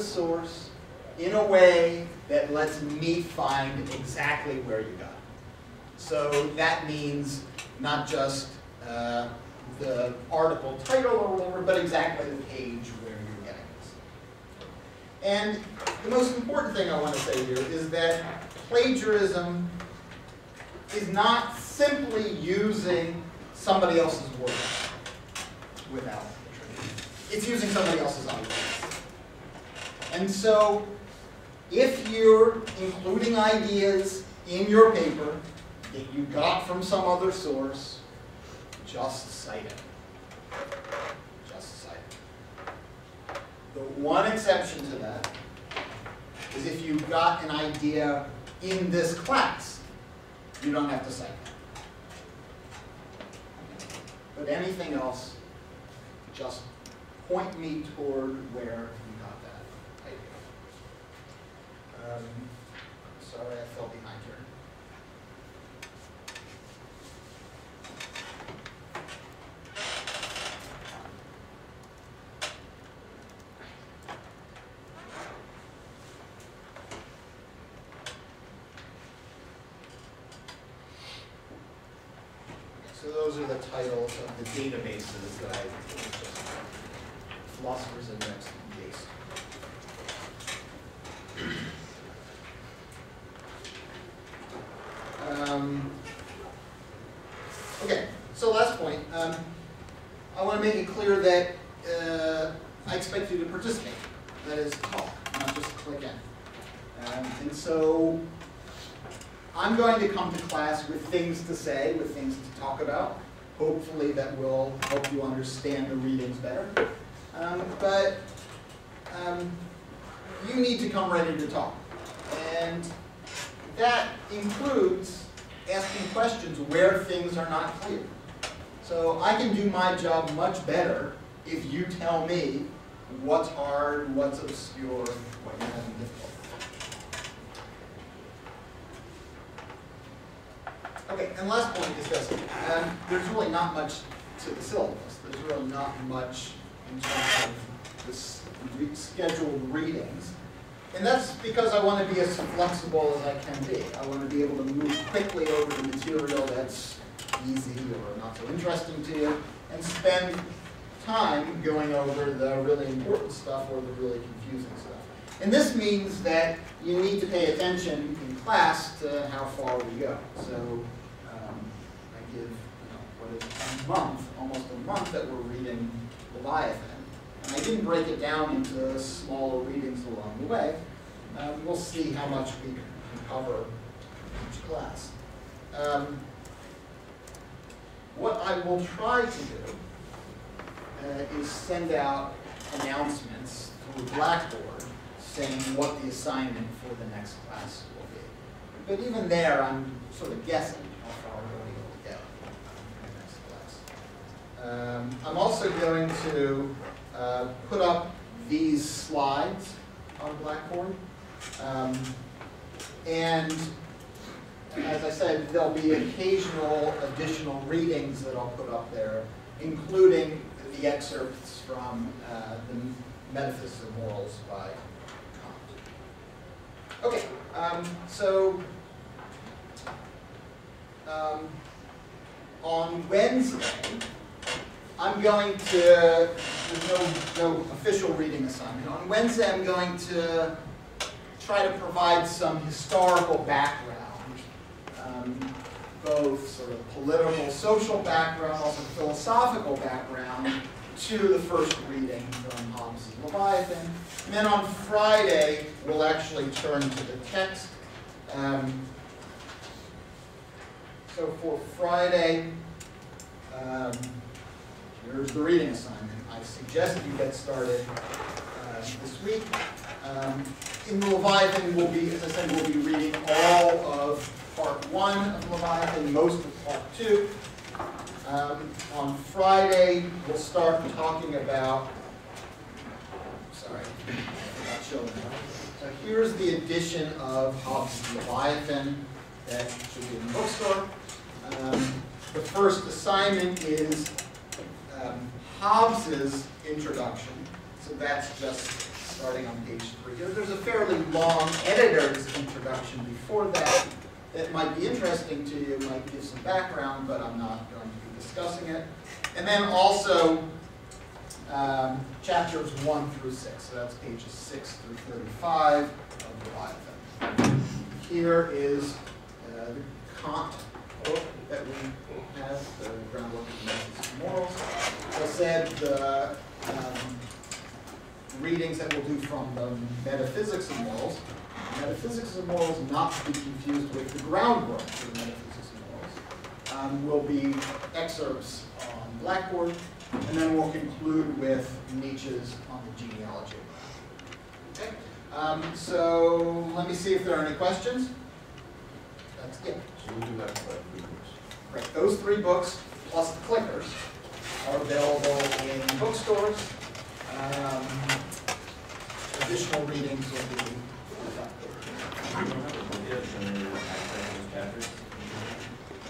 the source in a way that lets me find exactly where you got it. So that means not just uh, the article title or whatever, but exactly the page where you're getting this. And the most important thing I want to say here is that plagiarism is not simply using somebody else's work without attribution. It's using somebody else's ideas. And so, if you're including ideas in your paper that you got from some other source, just cite it. Just cite it. The one exception to that is if you got an idea in this class, you don't have to cite it. But anything else, just point me toward where you. Um, sorry, I fell behind here. So those are the titles of the databases that I just Philosophers Index and JSTOR. Um, okay, so last point. Um, I want to make it clear that uh, I expect you to participate. That is, talk, not just click in. Um, and so I'm going to come to class with things to say, with things to talk about. Hopefully that will help you understand the readings better. Um, but um, you need to come ready to talk. And that includes asking questions where things are not clear. So I can do my job much better if you tell me what's hard, what's obscure, what you're having difficulty. And last point is this. There's really not much to the syllabus. There's really not much in terms of this re scheduled readings. And that's because I want to be as flexible as I can be. I want to be able to move quickly over the material that's easy or not so interesting to you, and spend time going over the really important stuff or the really confusing stuff. And this means that you need to pay attention in class to how far we go. So give, you know, what is a month, almost a month that we're reading Leviathan. And I didn't break it down into smaller readings along the way. Um, we'll see how much we can cover each class. Um, what I will try to do uh, is send out announcements through Blackboard saying what the assignment for the next class will be. But even there, I'm sort of guessing Um, I'm also going to uh, put up these slides on Blackboard. Um, and as I said, there'll be occasional additional readings that I'll put up there, including the excerpts from uh, the Metaphysics of Morals by Kant. Okay, um, so um, on Wednesday, I'm going to, there's no, no official reading assignment. On Wednesday, I'm going to try to provide some historical background, um, both sort of political, social background, also philosophical background to the first reading from Hobbes' Leviathan. And then on Friday, we'll actually turn to the text. Um, so for Friday, um, Here's the reading assignment. I suggest you get started uh, this week. Um, in Leviathan, we'll be, as I said, we'll be reading all of part one of Leviathan, most of part two. Um, on Friday, we'll start talking about, sorry, forgot showing So here's the edition of Hobbes' Leviathan that should be in the bookstore. Um, the first assignment is um, Hobbes's introduction. So that's just starting on page three. There's a fairly long editor's introduction before that that might be interesting to you, might give some background, but I'm not going to be discussing it. And then also um, chapters one through six, so that's pages six through thirty-five of the Leviathan. Here is uh, the Kant that we have, the groundwork of methods and morals. I said, the um, readings that we'll do from the metaphysics of morals. Metaphysics of morals, not to be confused with the groundwork for the metaphysics of morals, um, will be excerpts on Blackboard, and then we'll conclude with Nietzsche's on the genealogy. Okay, um, so let me see if there are any questions. That's it. So we do that Right, those three books, plus the clickers, are available in bookstores. Um, Additional readings will be.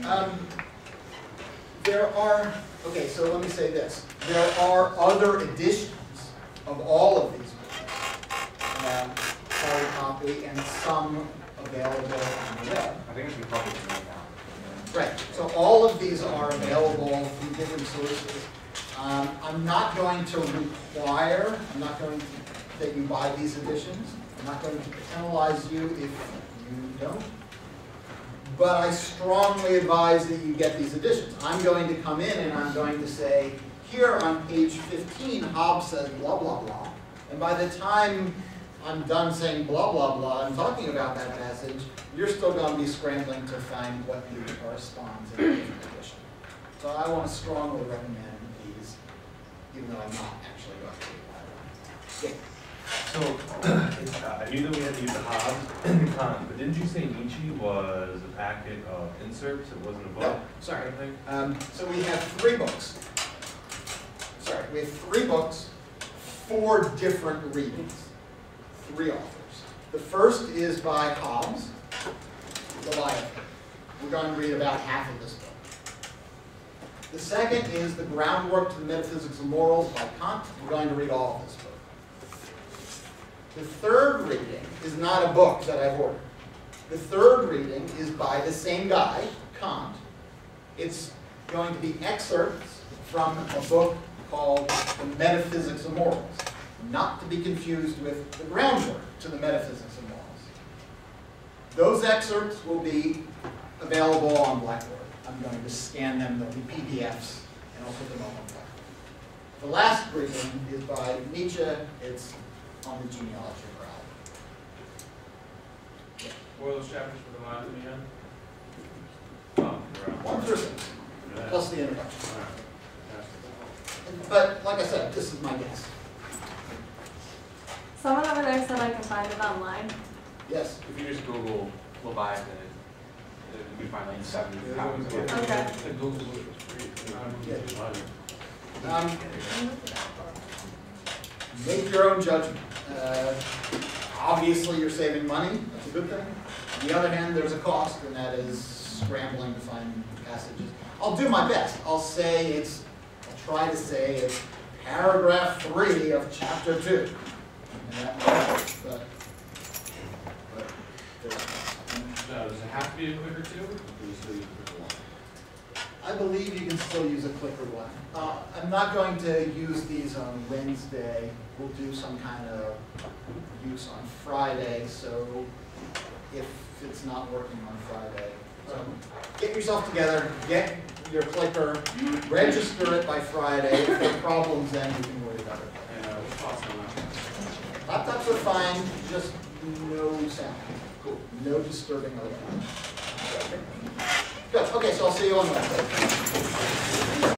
Um, There are, okay, so let me say this. There are other editions of all of these books. um, Hard copy and some available on the web. I think it should be now. Right, so all of these are available from different sources. Um, I'm not going to require, I'm not going to, that you buy these editions. I'm not going to penalize you if you don't. But I strongly advise that you get these editions. I'm going to come in and I'm going to say, here on page fifteen, Hobbes says blah, blah, blah. And by the time I'm done saying blah, blah, blah, and talking about that passage, you're still going to be scrambling to find what the corresponds in a different edition. So I want to strongly recommend these, even though I'm not actually going to. Yeah. So, uh, I knew that we had to use the Hobbes and the Kant, but didn't you say Nietzsche was a packet of inserts, it wasn't a book? No, sorry. Um, so we have three books. Sorry, we have three books, four different readings, three authors. The first is by Hobbes, Leviathan. We're going to read about half of this book. The second is The Groundwork to the Metaphysics of Morals by Kant. We're going to read all of this book. The third reading is not a book that I've ordered. The third reading is by the same guy, Kant. It's going to be excerpts from a book called The Metaphysics of Morals, not to be confused with the groundwork to the Metaphysics of Morals. Those excerpts will be available on Blackboard. I'm going to scan them, they'll be PDFs, and I'll put them up on Blackboard. The last reading is by Nietzsche, it's on the genealogy of morality. What are those chapters for the last again? Oh, right. One through plus the introduction. But like I said, this is my guess. I I can find it online? Yes. If you just Google Leviathan, you can find like seven copies of it. Okay. Um, make your own judgment. Uh, obviously, you're saving money. That's a good thing. On the other hand, there's a cost, and that is scrambling to find passages. I'll do my best. I'll say it's, I'll try to say it's paragraph 3 of chapter 2 that but, but does it have to be a clicker too? Or you still use a clicker one? I believe you can still use a clicker one. Uh, I'm not going to use these on Wednesday. We'll do some kind of use on Friday, so if it's not working on Friday. So get yourself together, get your clicker, register it by Friday. If there are problems, then you can worry about it. And, uh, what's the cost on that? Laptops are fine, just no sound. Cool. No disturbing other. Good, okay, so I'll see you on Wednesday.